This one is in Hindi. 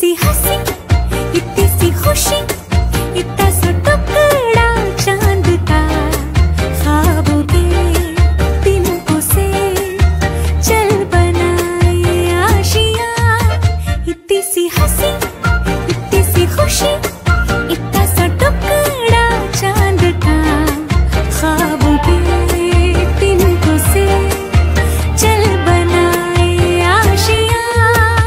सी हँसी इतनी सी खुशी।